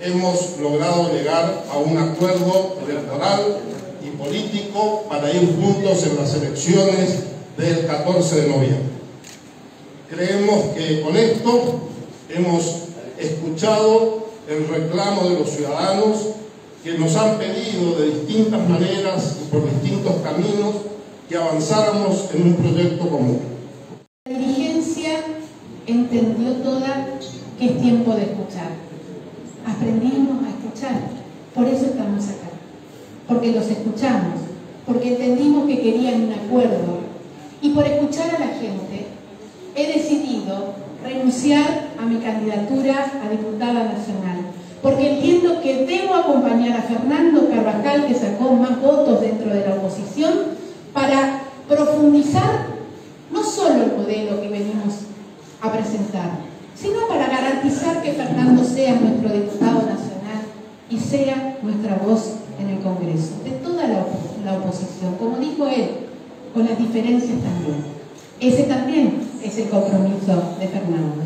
hemos logrado llegar a un acuerdo electoral y político para ir juntos en las elecciones del 14 de noviembre. Creemos que con esto hemos escuchado el reclamo de los ciudadanos que nos han pedido de distintas maneras y por distintos caminos que avanzáramos en un proyecto común. La dirigencia entendió toda que es tiempo de escuchar. Aprendimos a escuchar, por eso estamos acá, porque los escuchamos, porque entendimos que querían un acuerdo. Y por escuchar a la gente he decidido renunciar a mi candidatura a diputada nacional, porque entiendo que debo acompañar a Fernando Carvajal, que sacó más votos dentro de la oposición, para profundizar no solo el modelo que venimos a presentar, garantizar que Fernando sea nuestro diputado nacional y sea nuestra voz en el Congreso, de toda la, la oposición, como dijo él, con las diferencias también. Ese también es el compromiso de Fernando.